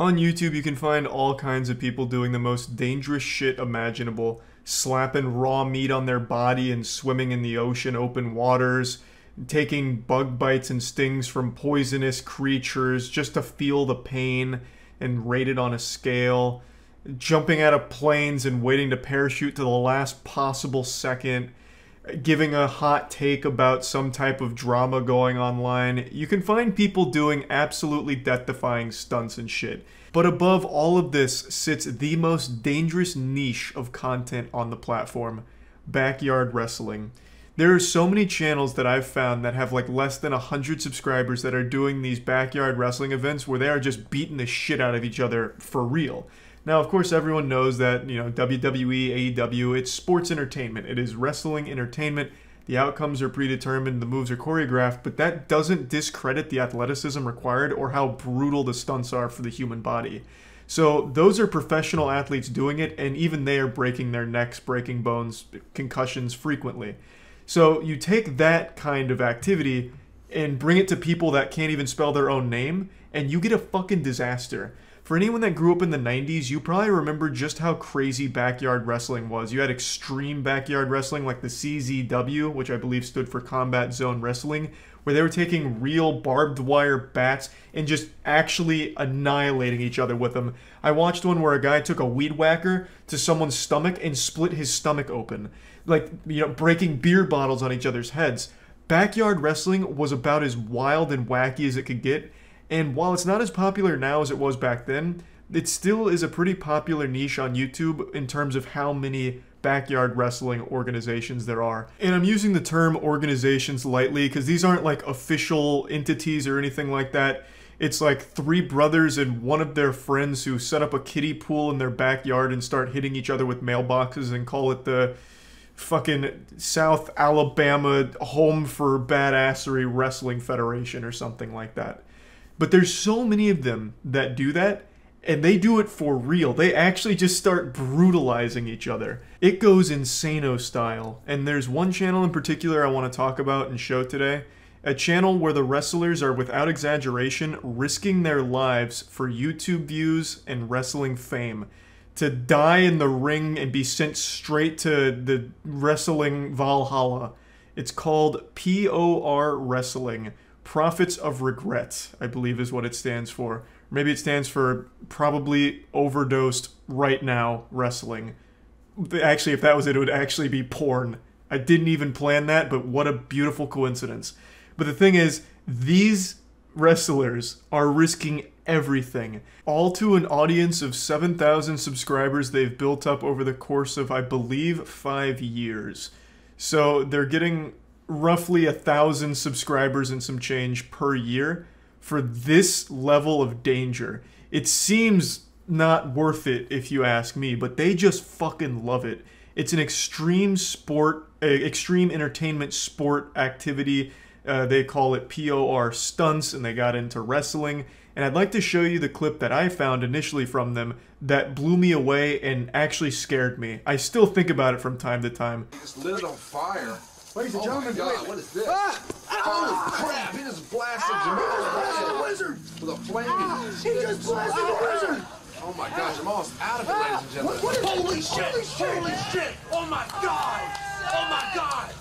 On YouTube, you can find all kinds of people doing the most dangerous shit imaginable, slapping raw meat on their body and swimming in the ocean open waters, taking bug bites and stings from poisonous creatures just to feel the pain and rate it on a scale, jumping out of planes and waiting to parachute to the last possible second, giving a hot take about some type of drama going online. You can find people doing absolutely death defying stunts and shit. But above all of this sits the most dangerous niche of content on the platform backyard wrestling. There are so many channels that I've found that have like less than 100 subscribers that are doing these backyard wrestling events where they are just beating the shit out of each other for real. Now, of course, everyone knows that, you know, WWE, AEW, it's sports entertainment. It is wrestling entertainment. The outcomes are predetermined, the moves are choreographed, but that doesn't discredit the athleticism required or how brutal the stunts are for the human body. So, those are professional athletes doing it, and even they are breaking their necks, breaking bones, concussions frequently. So, you take that kind of activity and bring it to people that can't even spell their own name, and you get a fucking disaster. For anyone that grew up in the 90s, you probably remember just how crazy backyard wrestling was. You had extreme backyard wrestling like the CZW, which I believe stood for Combat Zone Wrestling, where they were taking real barbed wire bats and just actually annihilating each other with them. I watched one where a guy took a weed whacker to someone's stomach and split his stomach open, like, you know, breaking beer bottles on each other's heads. Backyard wrestling was about as wild and wacky as it could get, and while it's not as popular now as it was back then, it still is a pretty popular niche on YouTube in terms of how many backyard wrestling organizations there are. And I'm using the term organizations lightly because these aren't like official entities or anything like that. It's like three brothers and one of their friends who set up a kiddie pool in their backyard and start hitting each other with mailboxes and call it the fucking South Alabama Home for Badassery Wrestling Federation or something like that. But there's so many of them that do that, and they do it for real. They actually just start brutalizing each other. It goes insano style. And there's one channel in particular I want to talk about and show today. A channel where the wrestlers are, without exaggeration, risking their lives for YouTube views and wrestling fame. To die in the ring and be sent straight to the wrestling Valhalla. It's called POR Wrestling Profits of Regret, I believe is what it stands for. Maybe it stands for probably overdosed right now wrestling. Actually, if that was it, it would actually be porn. I didn't even plan that, but what a beautiful coincidence. But the thing is, these wrestlers are risking everything, all to an audience of 7,000 subscribers they've built up over the course of, I believe, five years. So they're getting roughly a thousand subscribers and some change per year for this level of danger. It seems not worth it if you ask me, but they just fucking love it. It's an extreme sport, extreme entertainment sport activity. Uh, they call it POR stunts, and they got into wrestling. And I'd like to show you the clip that I found initially from them that blew me away and actually scared me. I still think about it from time to time. Just lit on fire. Ladies and Oh gentlemen, my God, wait. what is this? Ah! Holy ah! crap, he just blasted ah! Jamal ah! wizard! with a flaming He just blasted the wizard! Oh my gosh, Jamal's out of it, ladies and gentlemen. What- what is- Holy shit! Holy shit! Oh my god! Oh my god!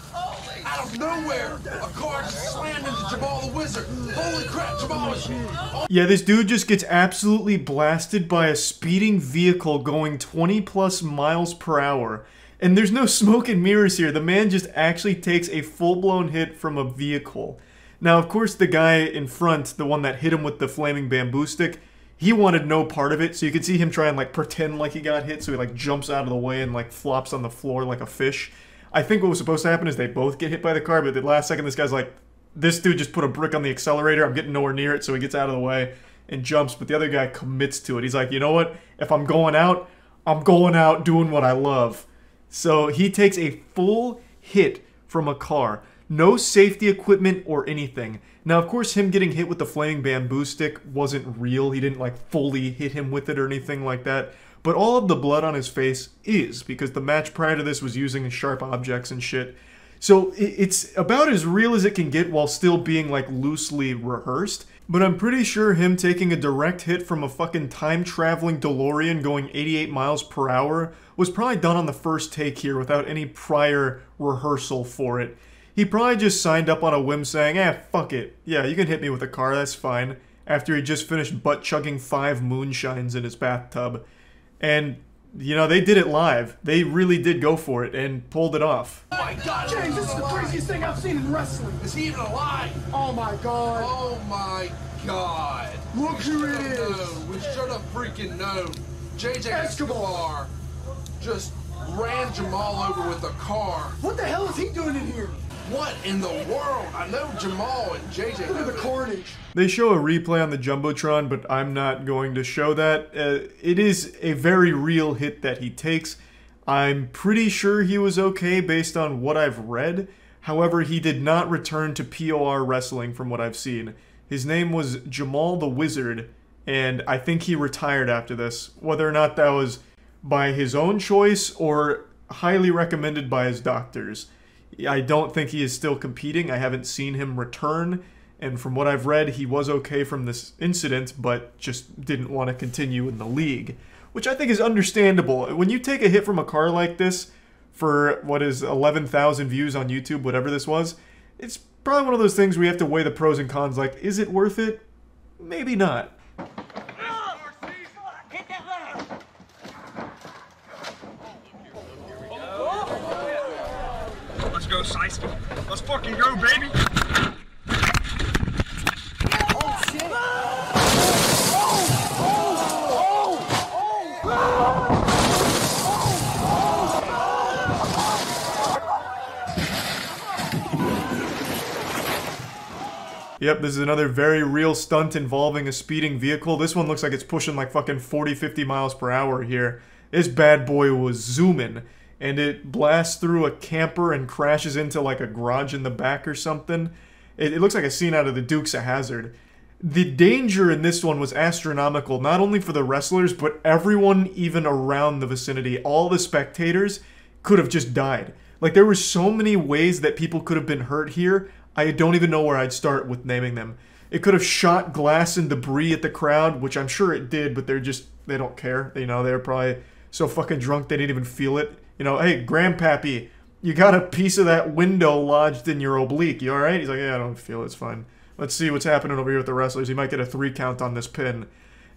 Out of nowhere, a car just slammed into Jamal the Wizard. Holy crap, Jamal is... Oh Yeah, this dude just gets absolutely blasted by a speeding vehicle going 20 plus miles per hour. And there's no smoke and mirrors here. The man just actually takes a full blown hit from a vehicle. Now, of course, the guy in front, the one that hit him with the flaming bamboo stick, he wanted no part of it. So you can see him try and like pretend like he got hit. So he like jumps out of the way and like flops on the floor like a fish. I think what was supposed to happen is they both get hit by the car, but the last second, this guy's like, this dude just put a brick on the accelerator. I'm getting nowhere near it, so he gets out of the way and jumps. But the other guy commits to it. He's like, you know what? If I'm going out, I'm going out doing what I love. So he takes a full hit from a car. No safety equipment or anything. Now, of course, him getting hit with the flaming bamboo stick wasn't real. He didn't like fully hit him with it or anything like that. But all of the blood on his face is because the match prior to this was using sharp objects and shit. So it's about as real as it can get while still being like loosely rehearsed. But I'm pretty sure him taking a direct hit from a fucking time traveling DeLorean going 88 miles per hour was probably done on the first take here without any prior rehearsal for it. He probably just signed up on a whim saying, eh, fuck it. Yeah, you can hit me with a car, that's fine. After he just finished butt chugging five moonshines in his bathtub. And, you know, they did it live. They really did go for it and pulled it off. Oh my god, James, this is the craziest thing I've seen in wrestling. Is he even alive? Oh my god. Oh my god. Look we who should it known. We should have freaking known. JJ Escobar. Escobar just ran Jamal over with a car. What the hell is he doing in here? What in the world? I know Jamal and JJ Look at the carnage. They show a replay on the Jumbotron, but I'm not going to show that. Uh, it is a very real hit that he takes. I'm pretty sure he was okay based on what I've read. However, he did not return to POR wrestling from what I've seen. His name was Jamal the Wizard, and I think he retired after this. Whether or not that was by his own choice or highly recommended by his doctors. I don't think he is still competing. I haven't seen him return. And from what I've read, he was okay from this incident, but just didn't want to continue in the league. Which I think is understandable. When you take a hit from a car like this for what is 11,000 views on YouTube, whatever this was, it's probably one of those things you have to weigh the pros and cons like, is it worth it? Maybe not. Hit that ladder! Let's Let's fucking go, baby. Yep, this is another very real stunt involving a speeding vehicle. This one looks like it's pushing like fucking 40, 50 miles per hour here. This bad boy was zooming, and it blasts through a camper and crashes into like a garage in the back or something. It, it looks like a scene out of the Dukes of Hazzard. The danger in this one was astronomical, not only for the wrestlers, but everyone even around the vicinity. All the spectators could have just died. Like, there were so many ways that people could have been hurt here. I don't even know where I'd start with naming them. It could have shot glass and debris at the crowd, which I'm sure it did, but they're just, they don't care. You know, they're probably so fucking drunk they didn't even feel it. You know, hey, Grandpappy, you got a piece of that window lodged in your oblique. You alright? He's like, yeah, I don't feel it. It's fine. Let's see what's happening over here with the wrestlers. He might get a three count on this pin.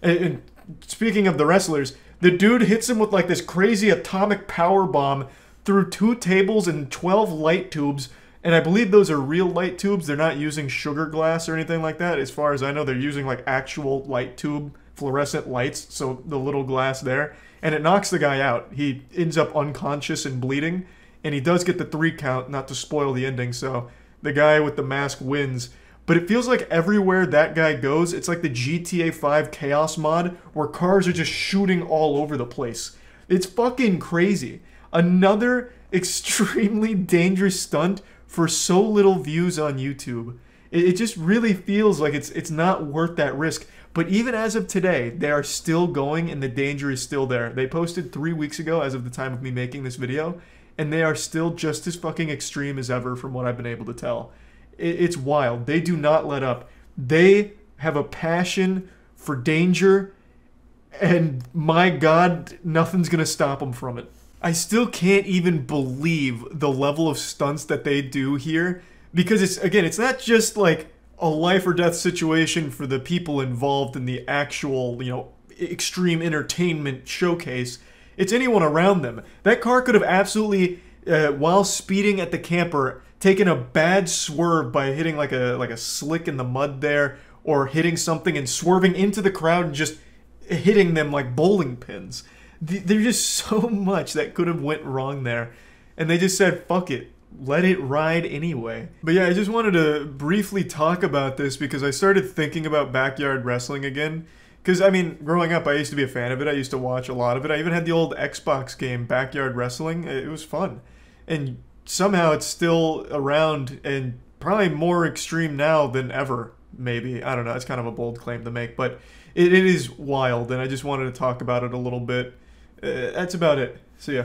And, and speaking of the wrestlers, the dude hits him with like this crazy atomic power bomb through two tables and 12 light tubes. And I believe those are real light tubes. They're not using sugar glass or anything like that. As far as I know, they're using like actual light tube fluorescent lights. So the little glass there. And it knocks the guy out. He ends up unconscious and bleeding. And he does get the three count, not to spoil the ending. So the guy with the mask wins. But it feels like everywhere that guy goes, it's like the GTA 5 Chaos mod where cars are just shooting all over the place. It's fucking crazy. Another extremely dangerous stunt for so little views on YouTube. It, it just really feels like it's it's not worth that risk. But even as of today, they are still going and the danger is still there. They posted three weeks ago as of the time of me making this video, and they are still just as fucking extreme as ever from what I've been able to tell. It's wild. They do not let up. They have a passion for danger, and my god, nothing's gonna stop them from it. I still can't even believe the level of stunts that they do here because it's again, it's not just like a life or death situation for the people involved in the actual, you know, extreme entertainment showcase. It's anyone around them. That car could have absolutely, uh, while speeding at the camper, taken a bad swerve by hitting like a like a slick in the mud there, or hitting something and swerving into the crowd and just hitting them like bowling pins. Th- There's just so much that could have went wrong there, and they just said, "Fuck it." Let it ride anyway. But yeah, I just wanted to briefly talk about this because I started thinking about backyard wrestling again. Because, I mean, growing up, I used to be a fan of it. I used to watch a lot of it. I even had the old Xbox game, Backyard Wrestling. It was fun. And somehow it's still around and probably more extreme now than ever, maybe. I don't know. It's kind of a bold claim to make, but it, it is wild. And I just wanted to talk about it a little bit. Uh, that's about it. See ya.